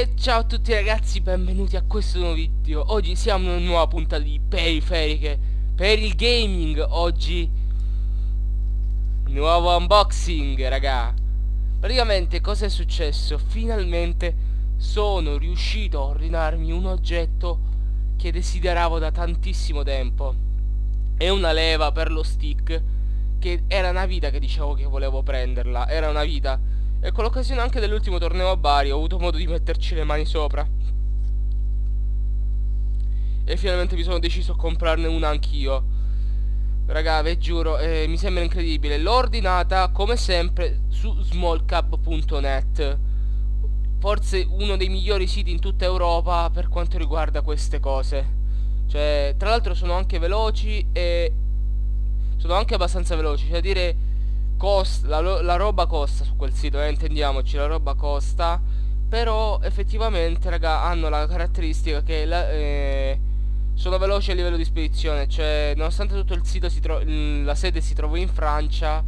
Ciao a tutti ragazzi, benvenuti a questo nuovo video. Oggi siamo in una nuova puntata di periferiche Per il gaming. Oggi Nuovo unboxing raga. Praticamente cosa è successo? Finalmente sono riuscito a ordinarmi un oggetto Che desideravo da tantissimo tempo. È una leva per lo stick Che era una vita che dicevo che volevo prenderla. Era una vita e con l'occasione anche dell'ultimo torneo a Bari ho avuto modo di metterci le mani sopra. E finalmente mi sono deciso a comprarne una anch'io. Raga, vi giuro, eh, mi sembra incredibile. L'ho ordinata come sempre su smallcab.net. Forse uno dei migliori siti in tutta Europa per quanto riguarda queste cose. Cioè, tra l'altro sono anche veloci e... Sono anche abbastanza veloci, cioè dire costa, la, la, roba costa su quel sito, eh, intendiamoci, la roba costa, però effettivamente, raga, hanno la caratteristica che la, eh, sono veloci a livello di spedizione, cioè nonostante tutto il sito si la sede si trova in Francia,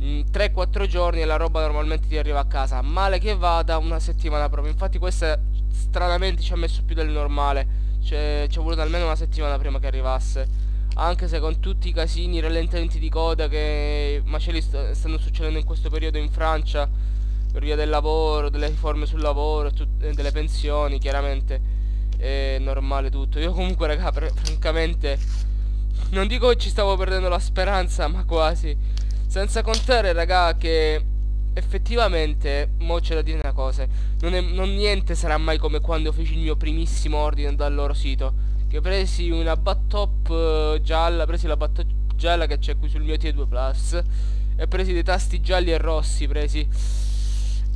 3-4 giorni e la roba normalmente ti arriva a casa, male che vada una settimana proprio, infatti questa stranamente ci ha messo più del normale, cioè ci è voluto almeno una settimana prima che arrivasse anche se con tutti i casini, i rallentamenti di coda che macelli st stanno succedendo in questo periodo in Francia per via del lavoro, delle riforme sul lavoro, delle pensioni, chiaramente è normale tutto. Io comunque raga, francamente non dico che ci stavo perdendo la speranza, ma quasi. Senza contare raga che effettivamente, mo c'è da dire una cosa, non, è, non niente sarà mai come quando feci il mio primissimo ordine dal loro sito che presi una battop uh, gialla, presi la battop gialla che c'è qui sul mio T2 Plus e presi dei tasti gialli e rossi presi.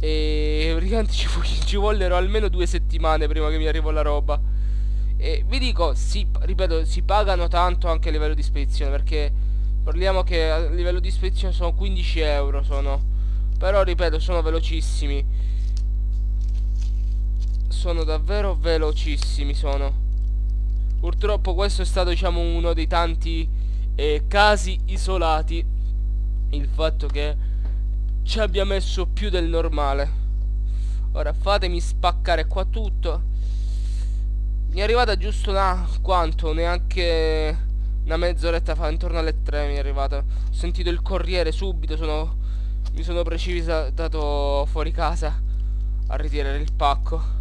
E praticamente ci, ci vollero almeno due settimane prima che mi arrivò la roba. E vi dico, si, ripeto, si pagano tanto anche a livello di spedizione perché parliamo che a livello di spedizione sono 15 euro sono. Però ripeto sono velocissimi. Sono davvero velocissimi sono Purtroppo questo è stato diciamo uno dei tanti eh, casi isolati. Il fatto che ci abbia messo più del normale. Ora fatemi spaccare qua tutto. Mi è arrivata giusto una quanto? Neanche una mezz'oretta fa Intorno alle tre mi è arrivata. Ho sentito il corriere subito sono, Mi sono precisato fuori casa A ritirare il pacco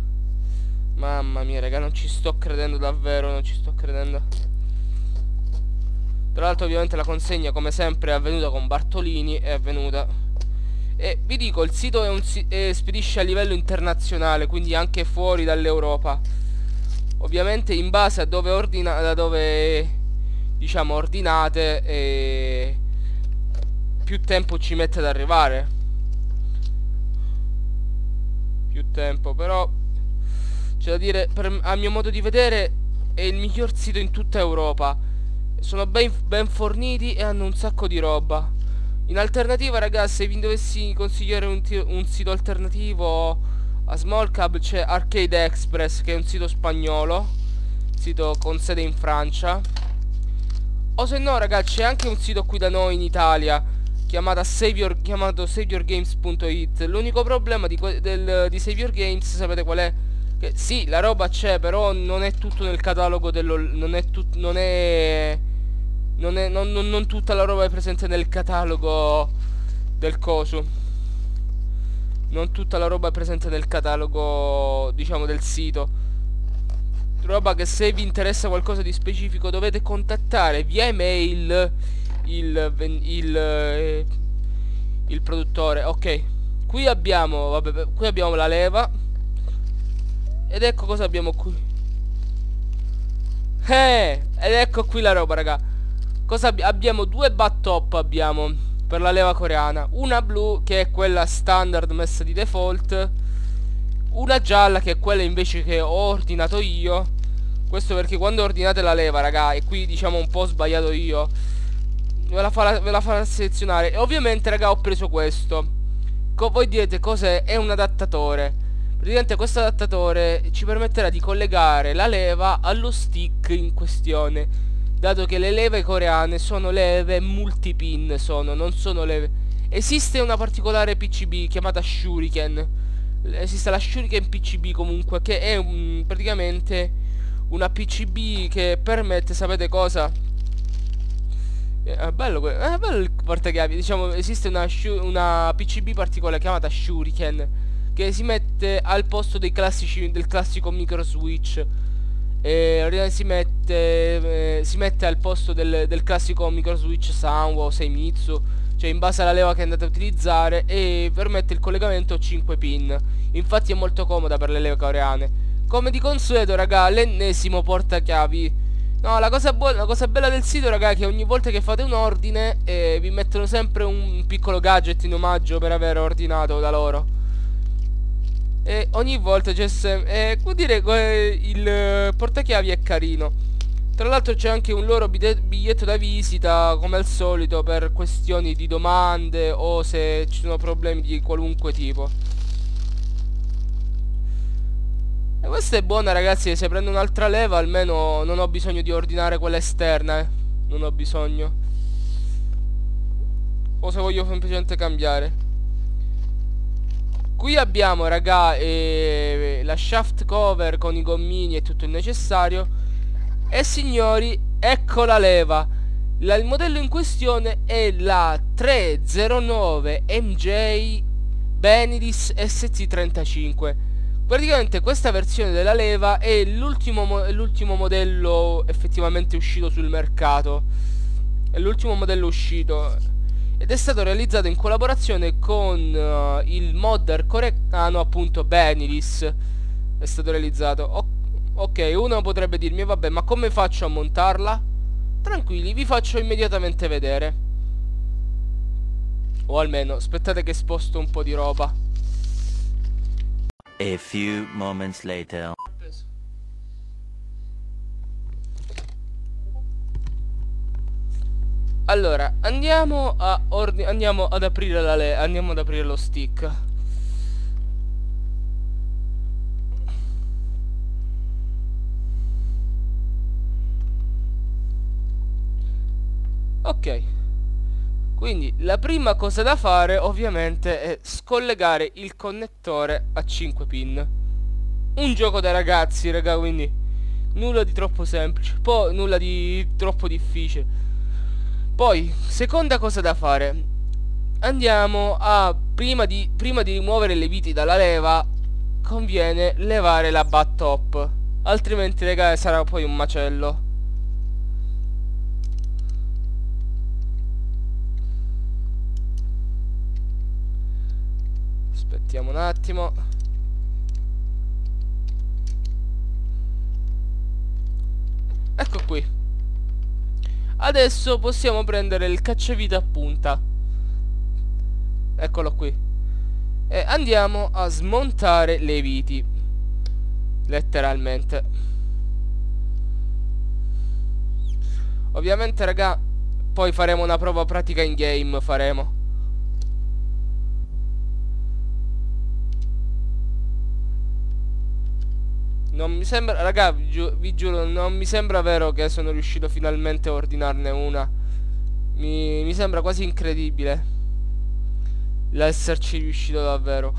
Mamma mia raga non ci sto credendo davvero Non ci sto credendo. Tra l'altro ovviamente la consegna come sempre è avvenuta con Bartolini È avvenuta. E vi dico il sito è un, è, spedisce a livello internazionale Quindi anche fuori dall'Europa. Ovviamente in base a dove ordina da dove diciamo ordinate e più tempo ci mette ad arrivare. Più tempo però c'è da dire, per, a mio modo di vedere, è il miglior sito in tutta Europa. Sono ben, ben forniti e hanno un sacco di roba. In alternativa, ragazzi, se vi dovessi consigliare un, un sito alternativo a Small Cab, c'è Arcade Express, che è un sito spagnolo, sito con sede in Francia. O se no, ragazzi, c'è anche un sito qui da noi in Italia, Savior, chiamato SaviorGames.it. L'unico problema di, del, di Savior Games, sapete qual è? Che sì, la roba c'è, però non è tutto nel catalogo dello... Non è tutto... Non è... Non, è non, non, non tutta la roba è presente nel catalogo del coso. Non tutta la roba è presente nel catalogo, diciamo, del sito. Roba che se vi interessa qualcosa di specifico dovete contattare via email il, il, il, eh, il produttore. Ok, qui abbiamo, vabbè, qui abbiamo la leva ed ecco cosa abbiamo qui. Eh Ed ecco qui la roba raga. Cosa abbiamo? Abbiamo due battop abbiamo Per la leva coreana. Una blu che è quella standard messa di default. Una gialla che è quella invece che ho ordinato io. Questo perché quando ordinate la leva raga E qui diciamo un po' sbagliato io Ve la farà, ve la farà selezionare. E ovviamente raga ho preso questo. Co Voi direte cos'è? È un adattatore Praticamente questo adattatore ci permetterà di collegare la leva allo stick in questione Dato che le leve coreane sono leve multipin sono, non sono leve. Esiste una particolare PCB chiamata Shuriken. Esiste la Shuriken PCB comunque che è un, praticamente una PCB che permette, sapete cosa? Eh, è bello, è bello il portachiavi, diciamo esiste una, una PCB particolare chiamata Shuriken che si mette al posto classici, del classico micro switch. E si mette, eh, si mette al posto del, del classico micro switch Sanwa o Seimitsu cioè in base alla leva che andate a utilizzare e permette il collegamento 5 pin. Infatti è molto comoda per le leve coreane. Come di consueto raga l'ennesimo portachiavi. No la cosa, la cosa bella del sito raga è che ogni volta che fate un ordine eh, vi mettono sempre un piccolo gadget in omaggio per aver ordinato da loro e ogni volta sempre eh, vuol dire eh, il portachiavi è carino tra l'altro c'è anche un loro biglietto da visita, come al solito, per questioni di domande o se ci sono problemi di qualunque tipo. E questa è buona ragazzi, se prendo un'altra leva almeno non ho bisogno di ordinare quella esterna, eh. Non ho bisogno. O se voglio semplicemente cambiare. Qui abbiamo raga eh, la shaft cover con i gommini e tutto il necessario e signori, ecco la leva. La, il modello in questione è la 309 MJ Benidis ST35. Praticamente questa versione della leva è l'ultimo mo modello effettivamente uscito sul mercato. È l'ultimo modello uscito ed è stato realizzato in collaborazione con uh, il modder coreano appunto Benidis. È stato realizzato. Ok Ok, uno potrebbe dirmi, vabbè, ma come faccio a montarla? Tranquilli, vi faccio immediatamente vedere. O almeno, aspettate che sposto un po' di roba. A few moments later. Andiamo, a andiamo ad aprire la le andiamo ad aprire lo stick. Ok. Quindi la prima cosa da fare ovviamente è scollegare il connettore a 5 pin. Un gioco da ragazzi raga quindi Nulla di troppo semplice. Poi nulla di troppo difficile Poi seconda cosa da fare. Andiamo a prima di, prima di rimuovere le viti dalla leva Conviene levare la bat top Altrimenti raga sarà poi un macello. Aspettiamo un attimo. Ecco qui Adesso possiamo prendere il cacciavite a punta. Eccolo qui. E andiamo a smontare le viti. Letteralmente. Ovviamente raga Poi faremo una prova pratica in game Faremo Non mi sembra, raga, vi, giu vi, giuro, non mi sembra vero che sono riuscito finalmente a ordinarne una. Mi, mi sembra quasi incredibile l'esserci riuscito davvero.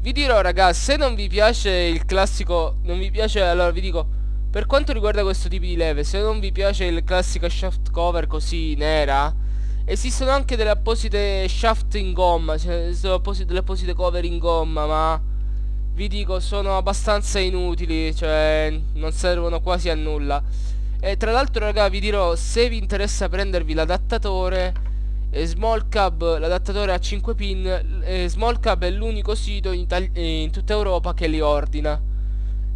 Vi dirò, raga, se non vi piace il classico, non vi piace, allora vi dico, per quanto riguarda questo tipo di leve, se non vi piace il classico shaft cover così nera, esistono anche delle apposite shaft in gomma, cioè delle apposite cover in gomma, ma vi dico sono abbastanza inutili cioè non servono quasi a nulla. E tra l'altro raga vi dirò se vi interessa prendervi l'adattatore eh, Small Cab l'adattatore a 5 pin eh, Small Cab è l'unico sito in, eh, in, tutta Europa che li ordina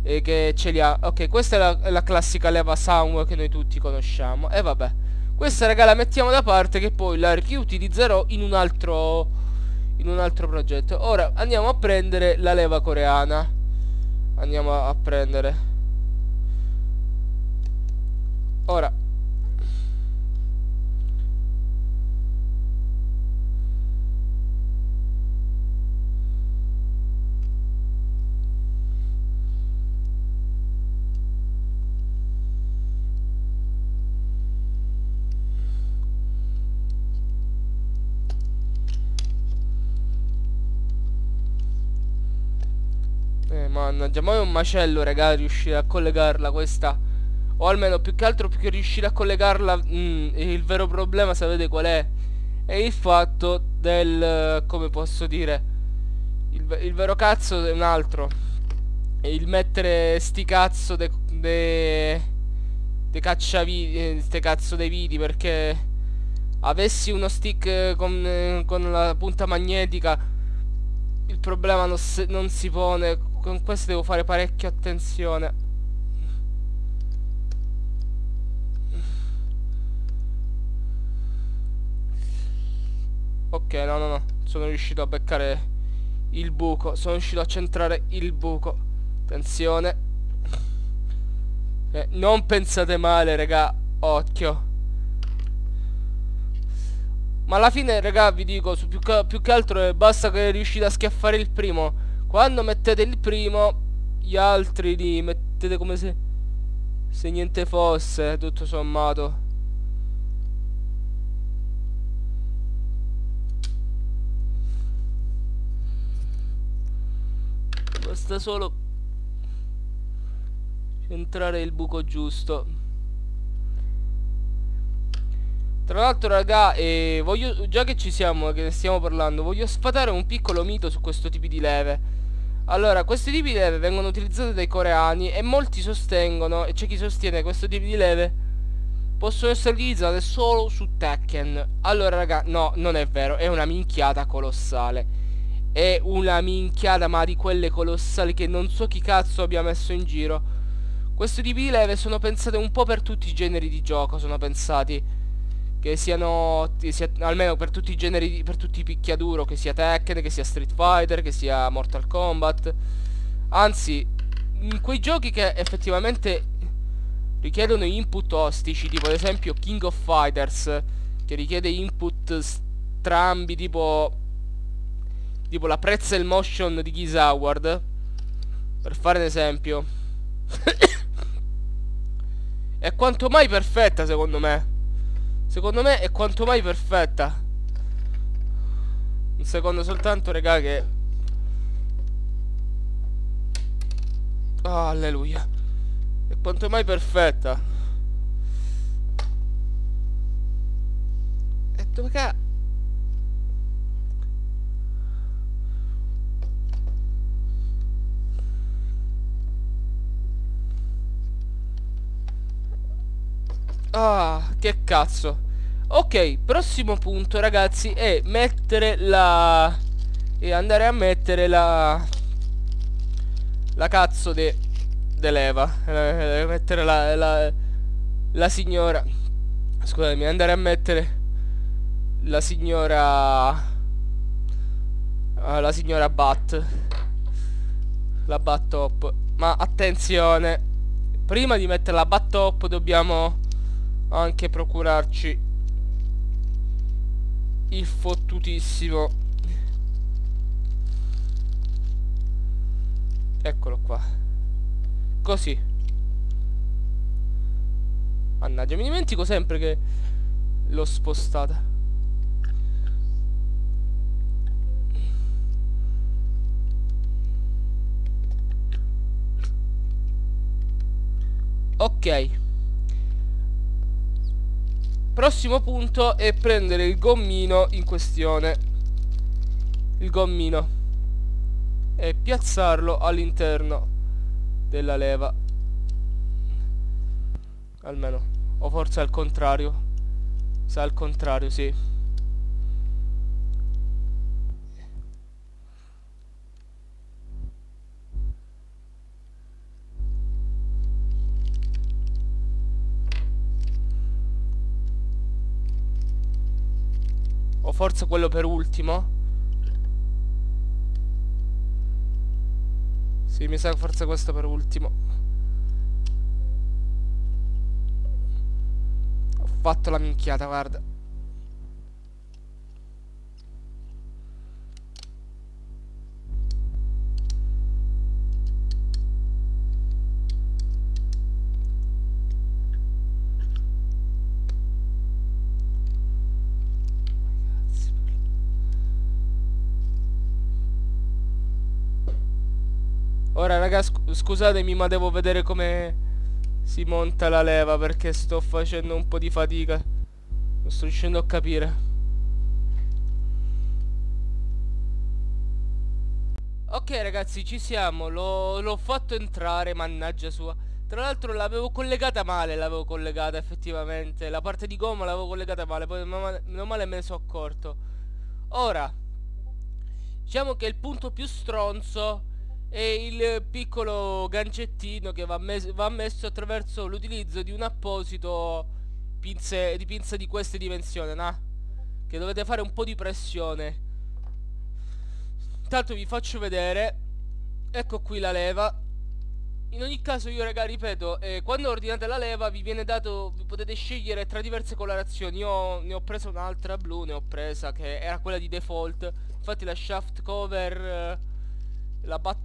e che ce li ha. Ok questa è la, la classica leva sound che noi tutti conosciamo. E vabbè questa raga la mettiamo da parte che poi la riutilizzerò in un altro in un altro progetto. Ora andiamo a prendere la leva coreana. Andiamo a, prendere. Ora mannaggia, ma è un macello, raga, riuscire a collegarla questa. O almeno più che altro più che riuscire a collegarla, mm, il vero problema sapete qual è? È il fatto del, come posso dire, il, il vero cazzo è un altro. È il mettere sti cazzo de, de, de cacciaviti, eh, ste cazzo dei viti perché avessi uno stick con, eh, con la punta magnetica il problema non, non si pone con questo devo fare parecchio attenzione Ok, no, no, no. Sono riuscito a beccare il buco. Sono riuscito a centrare il buco. Attenzione. Eh, non pensate male, raga. Occhio. Ma alla fine, raga, vi dico, più che, più che altro eh, basta che riuscite a schiaffare il primo. Quando mettete il primo, gli altri li mettete come se... Se niente fosse, tutto sommato. Basta solo centrare il buco giusto Tra l'altro raga eh, voglio, Già che ci siamo Che ne stiamo parlando Voglio sfatare un piccolo mito su questo tipo di leve Allora questi tipi di leve vengono utilizzate dai coreani E molti sostengono E c'è chi sostiene che questo tipo di leve Possono essere utilizzate solo su Tekken. Allora raga no non è vero È una minchiata colossale. È una minchiata ma di quelle colossali che non so chi cazzo abbia messo in giro. Questi tipi di leve sono pensate un po' per tutti i generi di gioco Sono pensati che siano sia, almeno per tutti i generi per tutti i picchiaduro che sia Tekken che sia Street Fighter che sia Mortal Kombat. Anzi in quei giochi che effettivamente richiedono input ostici tipo ad esempio King of Fighters che richiede input strambi tipo tipo la pretzel motion di Giz Howard per fare un esempio. È quanto mai perfetta secondo me secondo me è quanto mai perfetta. Un secondo soltanto regà che oh, alleluia. È quanto mai perfetta. E dove cazzo Ah, che cazzo. Ok, prossimo punto ragazzi è mettere la... E andare a mettere la... La cazzo de... De leva. Eh, mettere la, la... La signora... Scusami, andare a mettere... La signora... Ah, la signora Bat. La Bat Top. Ma attenzione. Prima di mettere la Bat Top dobbiamo anche procurarci il fottutissimo. Eccolo qua. Così. Mannaggia mi dimentico sempre che l'ho spostata. Ok Prossimo punto è prendere il gommino in questione. Il gommino. E piazzarlo all'interno della leva. Almeno O forse al contrario. Se al contrario, sì forse quello per ultimo? Sì, mi sa forse questo per ultimo. Ho fatto la minchiata, guarda Ora raga sc scusatemi ma devo vedere come si monta la leva perché sto facendo un po' di fatica. Non sto riuscendo a capire. Ok ragazzi ci siamo, l'ho fatto entrare, mannaggia sua Tra l'altro l'avevo collegata male, l'avevo collegata effettivamente La parte di gomma l'avevo collegata male, poi meno male me ne sono accorto Ora Diciamo che il punto più stronzo e il piccolo gancettino che va, mes va messo attraverso l'utilizzo di un apposito pinze di pinza di queste dimensioni, no? Che dovete fare un po' di pressione. Intanto vi faccio vedere. Ecco qui la leva. In ogni caso io raga ripeto, eh, quando ordinate la leva vi viene dato, vi potete scegliere tra diverse colorazioni. Io ne ho presa un'altra blu, ne ho presa che era quella di default. Infatti la shaft cover... Eh, la bat,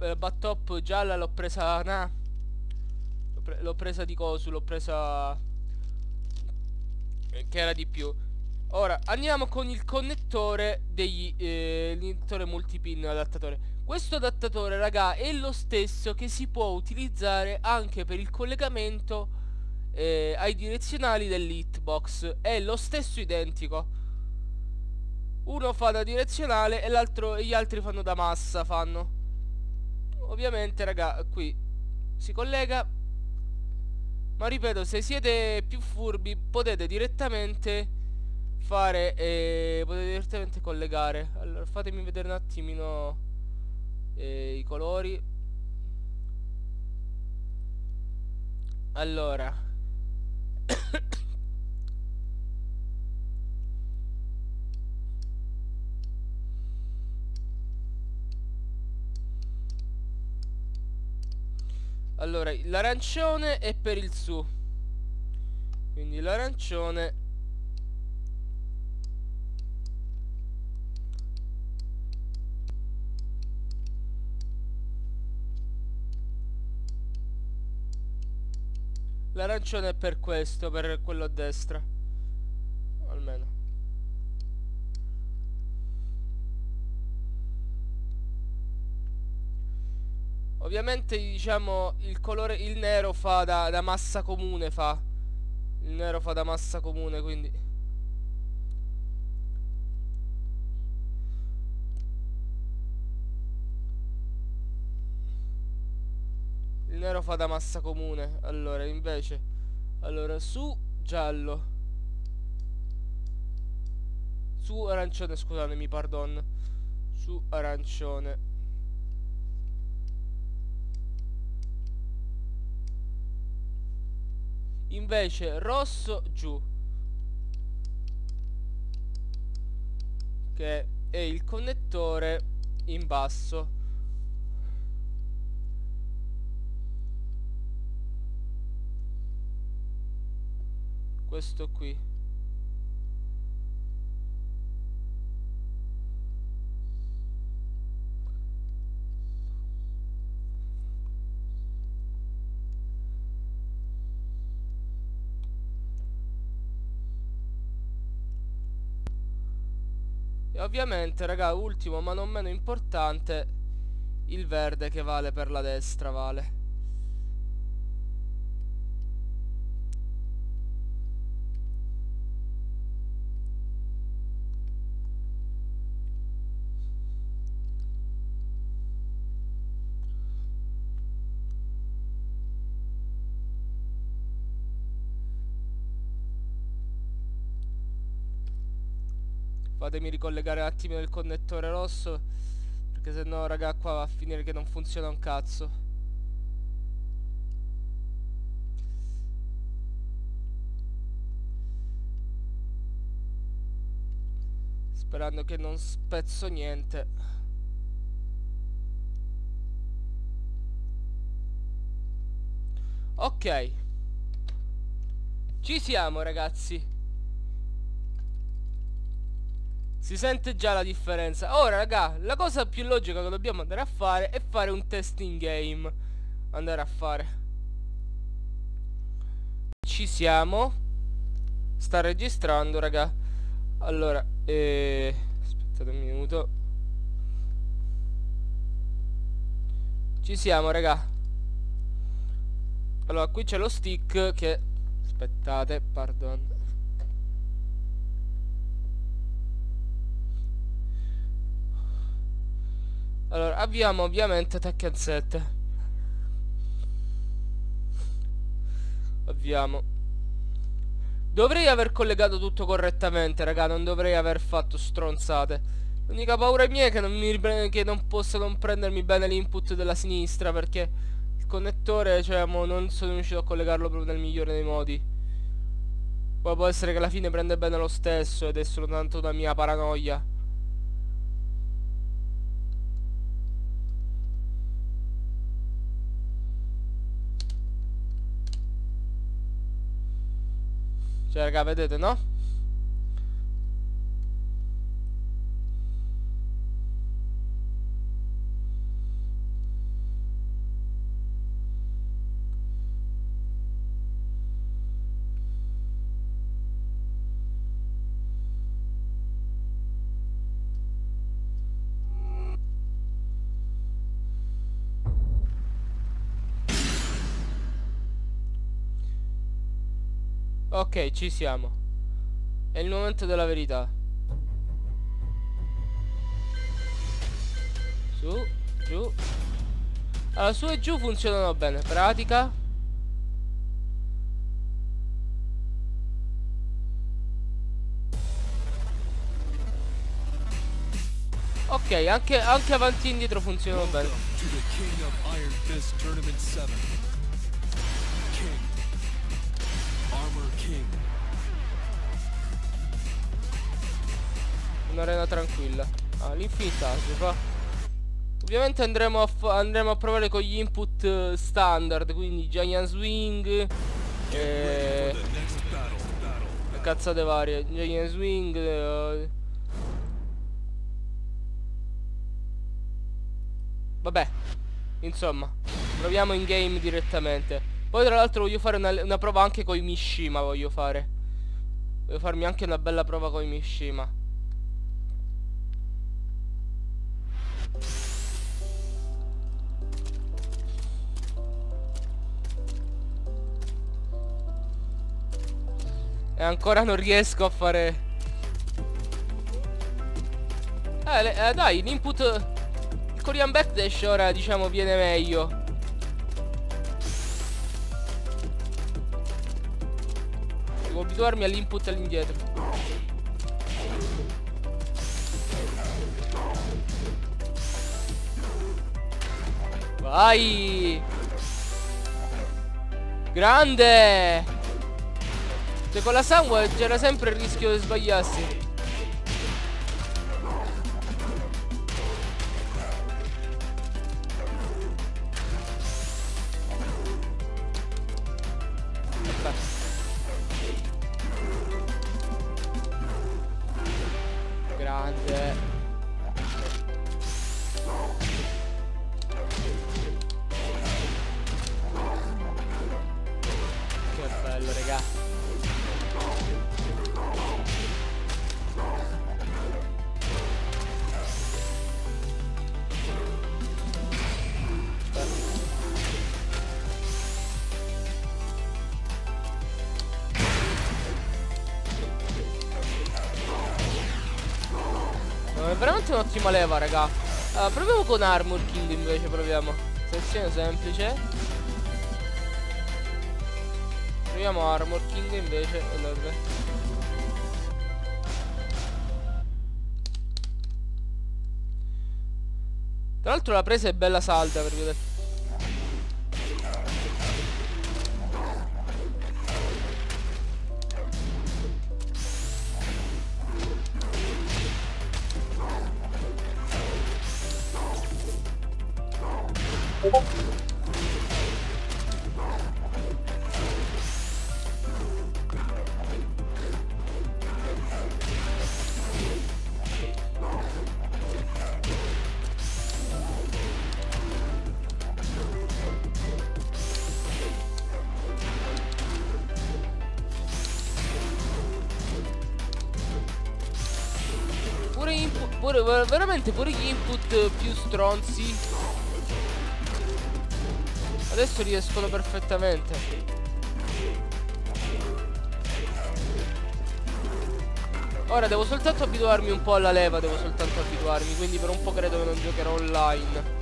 eh, bat top gialla l'ho presa nah. L'ho pre presa di cosu L'ho presa Che era di più. Ora andiamo con il connettore degli eh, multipin adattatore. Questo adattatore raga è lo stesso Che si può utilizzare anche per il collegamento eh, Ai direzionali dell'hitbox. È lo stesso identico uno fa da direzionale e l'altro e gli altri fanno da massa fanno. Ovviamente raga qui si collega. Ma ripeto se siete più furbi potete direttamente fare eh, potete direttamente collegare. Allora fatemi vedere un attimino eh, i colori. Allora Allora, l'arancione è per il su. Quindi l'arancione L'arancione è per questo, per quello a destra. Almeno. Ovviamente diciamo il colore il nero fa da, da massa comune fa. Il nero fa da massa comune quindi. Il nero fa da massa comune. Allora invece Allora su giallo. Su arancione scusatemi pardon. Su arancione Invece rosso giù Che è il connettore in basso. Questo qui ovviamente, raga, ultimo ma non meno importante, il verde che vale per la destra, vale. Fatemi ricollegare un attimo il connettore rosso Perché se no raga qua va a finire che non funziona un cazzo. Sperando che non spezzo niente. Ok. Ci siamo ragazzi Si sente già la differenza. Ora raga La cosa più logica che dobbiamo andare a fare È fare un test in game. Andare a fare. Ci siamo. Sta registrando raga. Allora eh, Aspettate un minuto. Ci siamo, raga. Allora, qui c'è lo stick che... Aspettate, pardon. Allora, avviamo ovviamente Tekken 7. Avviamo. Dovrei aver collegato tutto correttamente, raga, non dovrei aver fatto stronzate. L'unica paura mia è che non, mi, che non possa non prendermi bene l'input della sinistra, perché il connettore, cioè, non sono riuscito a collegarlo proprio nel migliore dei modi. Poi può essere che alla fine prende bene lo stesso ed è soltanto una mia paranoia. Cioè raga vedete no? Ok, ci siamo. È il momento della verità. Su, giù. Allora, su e giù funzionano bene. Pratica. Ok, anche, anche avanti e indietro funzionano bene. Un'arena tranquilla. Ah, l'infinità si fa. Ovviamente andremo a, andremo a provare con gli input uh, standard, quindi Giant Swing e... Le cazzate varie. Giant Swing... Uh... Vabbè, insomma, proviamo in game direttamente. Poi tra l'altro voglio fare una, una, prova anche con i Mishima, voglio fare. Voglio farmi anche una bella prova con i Mishima. E ancora non riesco a fare... Eh, le, eh dai, l'input... Il Korean Backdash ora, diciamo, viene meglio. Devo abituarmi all'input all'indietro. Vai! Grande! Cioè con la sangue c'era sempre il rischio di sbagliarsi. Un'ottima leva, raga. Uh, proviamo con Armor King invece, proviamo. Selezione semplice. Proviamo Armor King invece. Allora. Tra l'altro la presa è bella salda per vedere. Pure veramente pure gli input più stronzi Adesso riescono perfettamente. Ora devo soltanto abituarmi un po' alla leva, devo soltanto abituarmi, quindi per un po' credo che non giocherò online.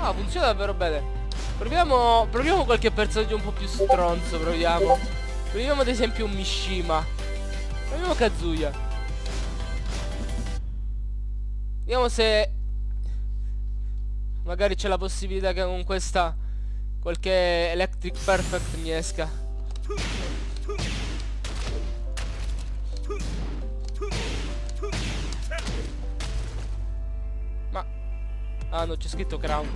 Ah, funziona davvero bene. Proviamo, proviamo qualche personaggio un po' più stronzo, proviamo. Proviamo ad esempio un Mishima. Proviamo Kazuya. Vediamo se magari c'è la possibilità che con questa qualche Electric Perfect mi esca. Ma Ah no, c'è scritto Crown.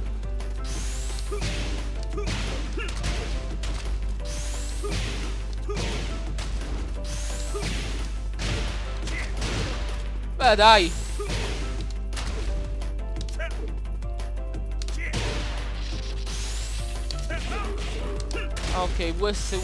Beh dai. Ah ok, VS12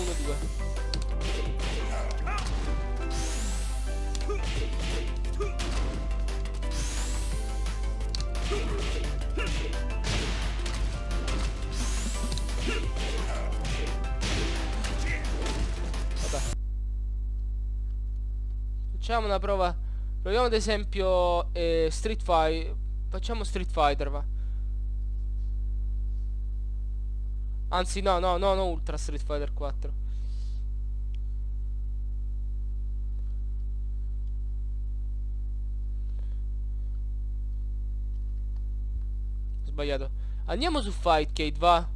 Vabbè. Facciamo una prova Proviamo ad esempio eh, Street Fighter Facciamo Street Fighter va. Anzi no no no no Ultra Street Fighter 4 Sbagliato. Andiamo su Fightcade va.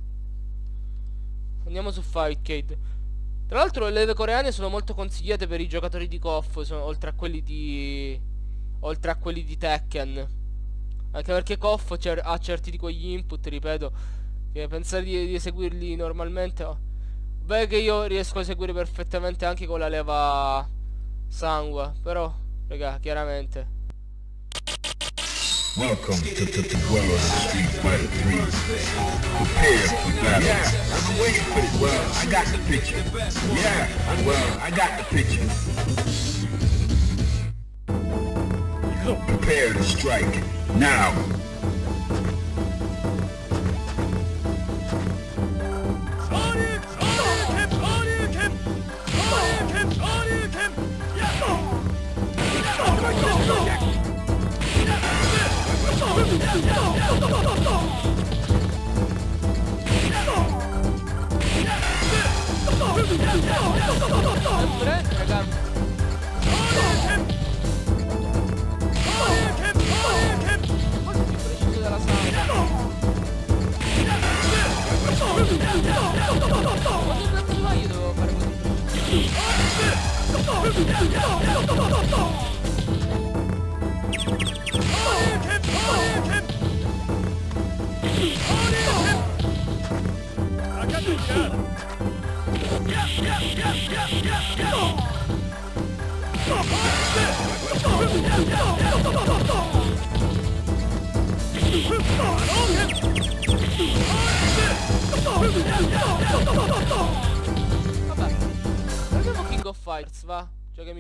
Andiamo su Fightcade Tra l'altro le coreane sono molto consigliate per i giocatori di KOF sono, Oltre a quelli di Oltre a quelli di Tekken Anche perché KOF cer ha certi di quegli input ripeto che pensare di, di eseguirli normalmente oh. Beh che io riesco a eseguire perfettamente anche con la leva Sangua Però, raga, chiaramente Welcome to, to the world of Street Fighter 3. Prepare for battle. Yeah, I'm waiting for it. Well, I got the picture. Yeah, well, I got the picture. Prepare to strike. Now.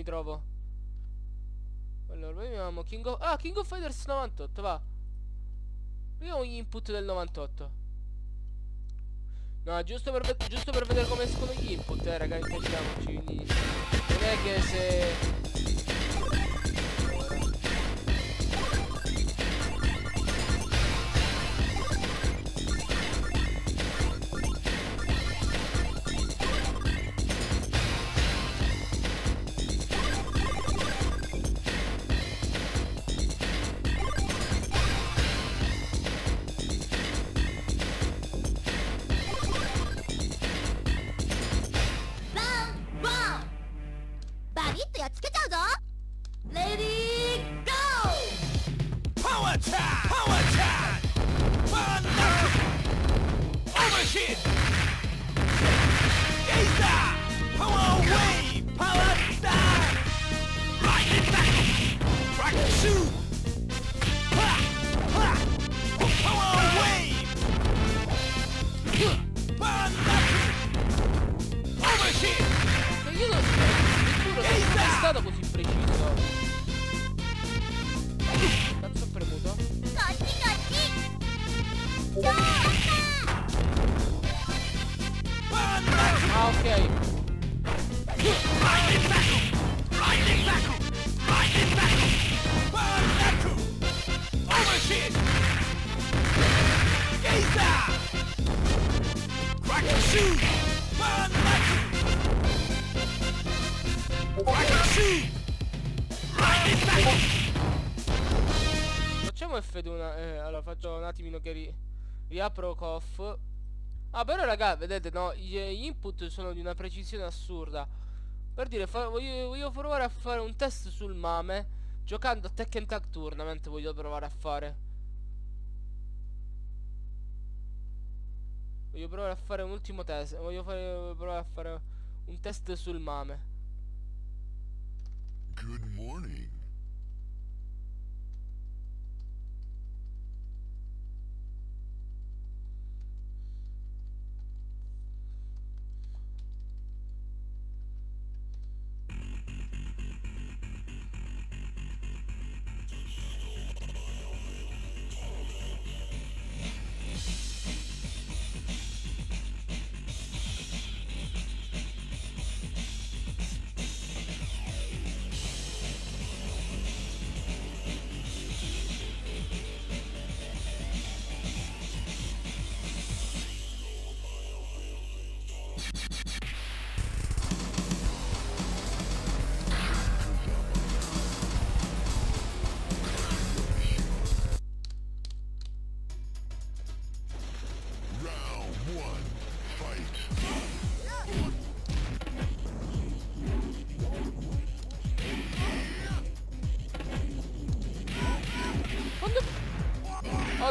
Mi trovo. Allora proviamo King of Ah King of Fighters 98 va. Vediamo gli input del 98 No giusto per, giusto per vedere come escono gli input eh raga intendiamoci quindi Non è che se riapro COF. Ah, però raga, vedete, no? Gli, input sono di una precisione assurda. Per dire, voglio, voglio provare a fare un test sul mame. Giocando a Tekken Tag Tournament voglio provare a fare. Voglio provare a fare un ultimo test. Voglio fare, provare a fare un test sul mame. Good morning.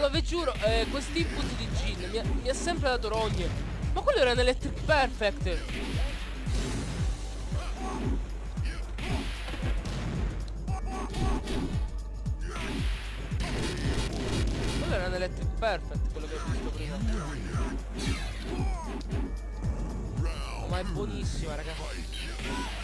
Allora, vi giuro, eh, questo input di Jin mi ha, mi ha sempre dato rogne. Ma quello era un Electric Perfect. Quello era un Electric Perfect, quello che ho visto prima. Ma è buonissima, ragazzi.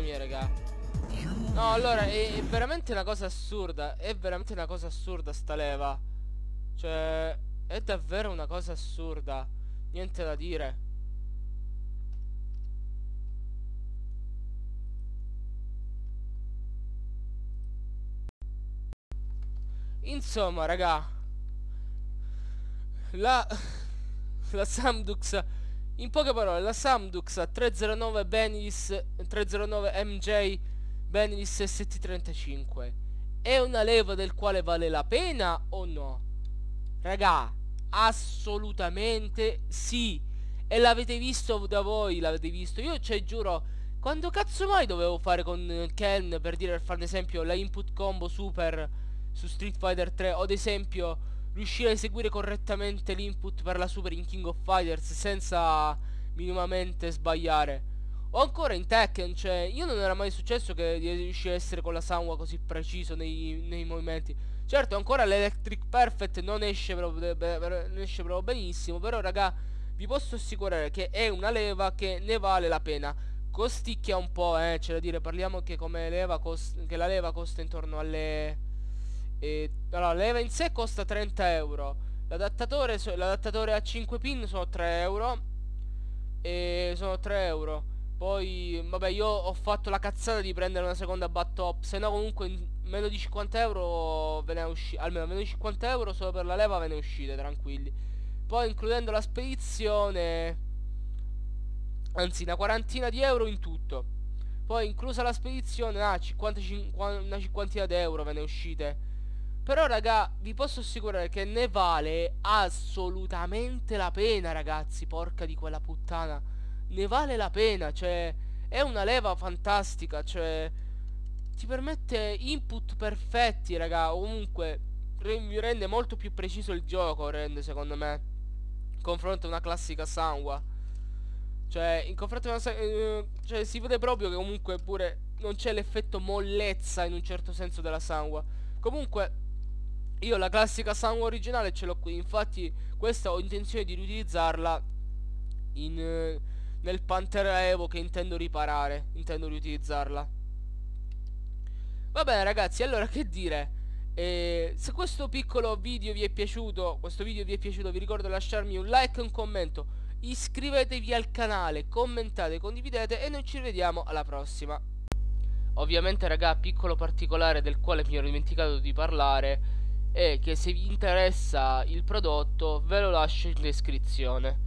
Mia, raga. No, allora, è, è veramente una cosa assurda. È veramente una cosa assurda sta leva. Cioè, è davvero una cosa assurda. Niente da dire. Insomma, raga. La... La Samdux... In poche parole, la Samdux 309 Benilis 309 MJ Benilis ST35 è una leva del quale vale la pena o no? Raga, assolutamente sì. E l'avete visto da voi, l'avete visto. Io cioè giuro, quando cazzo mai dovevo fare con Ken per dire per fare un esempio la input combo super su Street Fighter 3 o ad esempio riuscire a eseguire correttamente l'input per la super in King of Fighters senza minimamente sbagliare. O ancora in Tekken, cioè, io non era mai successo che riuscire a essere con la Sanwa così preciso nei, nei movimenti. Certo, ancora l'Electric Perfect non esce proprio, non esce proprio benissimo, però raga, vi posso assicurare che è una leva che ne vale la pena. Costicchia un po', eh, c'è da dire, parliamo che come leva che la leva costa intorno alle... Eh, allora, leva in sé costa 30 euro. L'adattatore, so- a 5 pin sono 3 euro. E sono 3 euro. Poi, vabbè, io ho fatto la cazzata di prendere una seconda bat top. Se no, comunque, in meno di 50 euro ve ne è. Almeno meno di 50 euro solo per la leva ve ne uscite, tranquilli. Poi, includendo la spedizione. Anzi, una quarantina di euro in tutto. Poi, inclusa la spedizione, ah, 50, 50 una cinquantina di euro ve ne uscite. Però raga, vi posso assicurare che ne vale assolutamente la pena ragazzi, porca di quella puttana. Ne vale la pena, cioè è una leva fantastica, cioè ti permette input perfetti raga, comunque re rende molto più preciso il gioco, rende secondo me, confronto a una classica Sanwa. Cioè, in confronto a una... Eh, cioè, si vede proprio che comunque pure non c'è l'effetto mollezza in un certo senso della Sanwa. Comunque, io la classica Sanwa originale ce l'ho qui, infatti questa ho intenzione di riutilizzarla in, eh, nel Pantera Evo che intendo riparare, intendo riutilizzarla. Va bene ragazzi, allora che dire? Eh, se questo piccolo video vi è piaciuto, questo video vi è piaciuto, vi ricordo di lasciarmi un like e un commento, iscrivetevi al canale, commentate, condividete e noi ci vediamo alla prossima. Ovviamente raga, piccolo particolare del quale mi ero dimenticato di parlare è che se vi interessa il prodotto ve lo lascio in descrizione